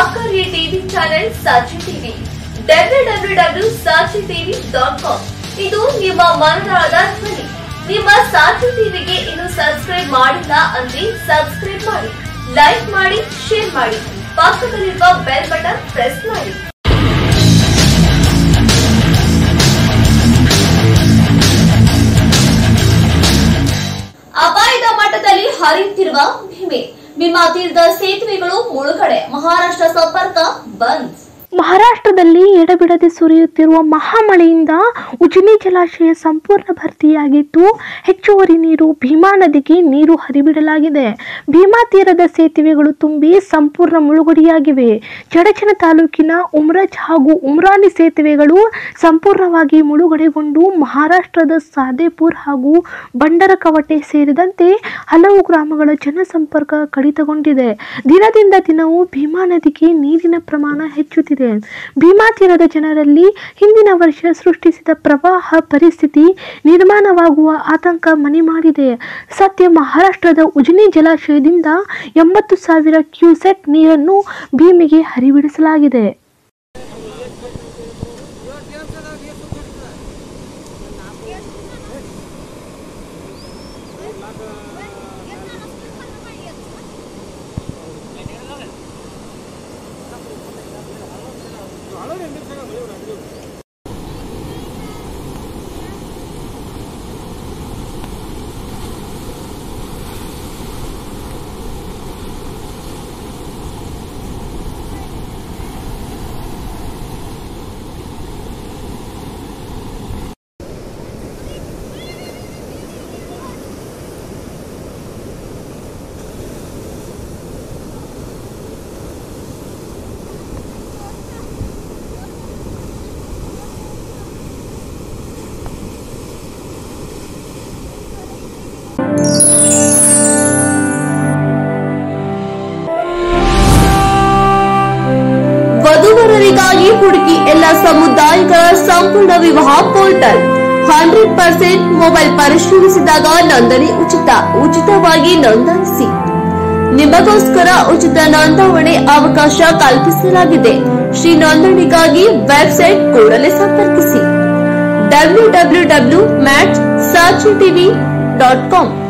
ಅಕ್ಕರಿಯ TV channel Sachi TV W W W Sachi TV dot com ಇದು ನಿಮ್ಮ ಮನದಾಳದ ಧ್ವನಿ. ನಿಮ್ಮ ಸಾಚಿ ಟಿವಿಗೆ ಇನ್ನು ಸಬ್ಸ್ಕ್ರೈಬ್ ಮಾಡಿಲ್ಲ ಅಂದ್ರೆ ಸಬ್ಸ್ಕ್ರೈಬ್ ಮಾಡಿ. ಲೈಕ್ ಮಾಡಿ ಶೇರ್ ಮಾಡಿ. ಪಕ್ಕದಲ್ಲಿರುವ ಬೆಲ್ ಬಟನ್ ಪ್ರೆಸ್ ಮಾಡಿ. ಅಪಾಯದ ಮಟ್ಟದಲ್ಲಿ ಹರಿಯುತ್ತಿರುವ ಭೀಮೆ. ಭೀಮಾ ತೀರದ ಸೇತುವೆಗಳು ಮುಳುಗಡೆ. ಮಹಾರಾಷ್ಟ್ರ ಸಂಪರ್ಕ ಬಂದ್. ಮಹಾರಾಷ್ಟ್ರದಲ್ಲಿ ಎಡಬಿಡದೆ ಸುರಿಯುತ್ತಿರುವ ಮಹಾಮಳೆಯಿಂದ ಉಜಿನಿ ಜಲಾಶಯ ಸಂಪೂರ್ಣ ಭರ್ತಿಯಾಗಿದ್ದು, ಹೆಚ್ಚುವರಿ ನೀರು ಭೀಮಾ ನದಿಗೆ ನೀರು ಹರಿಬಿಡಲಾಗಿದೆ. ಭೀಮಾ ತೀರದ ಸೇತುವೆಗಳು ತುಂಬಿ ಸಂಪೂರ್ಣ ಮುಳುಗಡೆಯಾಗಿವೆ. ಚಡಚನ ತಾಲೂಕಿನ ಉಮ್ರಜ್ ಹಾಗೂ ಉಮ್ರಾನಿ ಸೇತುವೆಗಳು ಸಂಪೂರ್ಣವಾಗಿ ಮುಳುಗಡೆಗೊಂಡು ಮಹಾರಾಷ್ಟ್ರದ ಸಾದೇಪುರ್ ಹಾಗೂ ಬಂಡರಕವಟೆ ಸೇರಿದಂತೆ ಹಲವು ಗ್ರಾಮಗಳ ಜನಸಂಪರ್ಕ ಕಡಿತಗೊಂಡಿದೆ. ದಿನದಿಂದ ದಿನವೂ ಭೀಮಾ ನದಿಗೆ ನೀರಿನ ಪ್ರಮಾಣ ಹೆಚ್ಚುತ್ತಿದೆ. ಭೀಮಾ ತೀರದ ಜನರಲ್ಲಿ ಹಿಂದಿನ ವರ್ಷ ಸೃಷ್ಟಿಸಿದ ಪ್ರವಾಹ ಪರಿಸ್ಥಿತಿ ನಿರ್ಮಾಣವಾಗುವ ಆತಂಕ ಮನೆ ಮಾಡಿದೆ. ಸದ್ಯ ಮಹಾರಾಷ್ಟ್ರದ ಉಜನಿ ಜಲಾಶಯದಿಂದ ಎಂಬತ್ತು ಸಾವಿರ ಕ್ಯೂಸೆಕ್ ನೀರನ್ನು ಭೀಮಿಗೆ ಹರಿಬಿಡಿಸಲಾಗಿದೆ. 这边车没有了，没。ಹುಡುಕಿ ಎಲ್ಲ ಸಮುದಾಯಗಳ ಸಂಪೂರ್ಣ ವಿವಾಹ ಪೋರ್ಟಲ್. ಹಂಡ್ರೆಡ್ ಪರ್ಸೆಂಟ್ ಮೊಬೈಲ್ ಪರಿಶೀಲಿಸಿದಾಗ ನೋಂದಣಿ ಉಚಿತ, ಉಚಿತವಾಗಿ ನೋಂದಣಿಸಿ ನಿಮಗೋಸ್ಕರ ಉಚಿತ ನೋಂದಾವಣೆ ಅವಕಾಶ ಕಲ್ಪಿಸಲಾಗಿದೆ. ಶ್ರೀ ನೋಂದಣಿಗಾಗಿ ವೆಬ್ಸೈಟ್ ಕೂಡಲೇ ಸಂಪರ್ಕಿಸಿ. W W W Mat TV dot com.